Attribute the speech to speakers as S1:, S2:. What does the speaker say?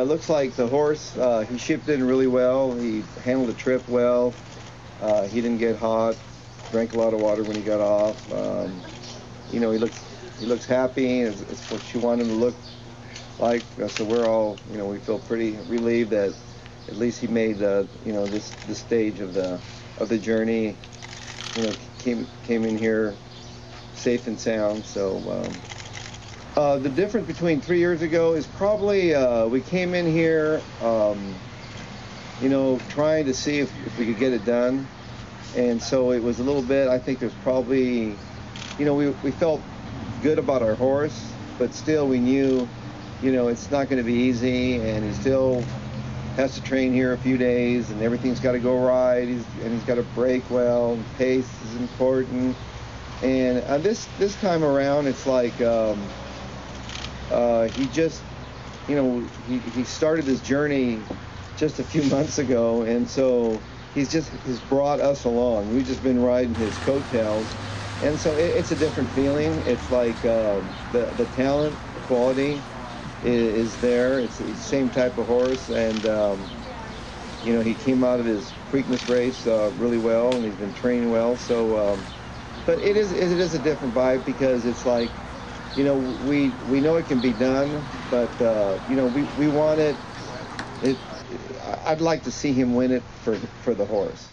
S1: It looks like the horse, uh, he shipped in really well. He handled the trip well. Uh, he didn't get hot. Drank a lot of water when he got off. Um, you know, he looks he looks happy. It's, it's what you want him to look like. Uh, So we're all, you know, we feel pretty relieved that at least he made, uh, you know, this this stage of the of the journey. You know, came came in here safe and sound. So. Um, uh, the difference between three years ago is probably uh, we came in here, um, you know, trying to see if, if we could get it done. And so it was a little bit, I think there's probably, you know, we, we felt good about our horse, but still we knew, you know, it's not going to be easy and he still has to train here a few days and everything's got to go right he's, and he's got to break well. And pace is important. And uh, this this time around, it's like um, uh, he just, you know, he, he started his journey just a few months ago, and so he's just he's brought us along. We've just been riding his coattails, and so it, it's a different feeling. It's like uh, the the talent, quality is, is there. It's the same type of horse, and um, you know he came out of his Preakness race uh, really well, and he's been training well. So, um, but it is it is a different vibe because it's like you know, we we know it can be done, but uh, you know, we, we want it. It. I'd like to see him win it for for the horse.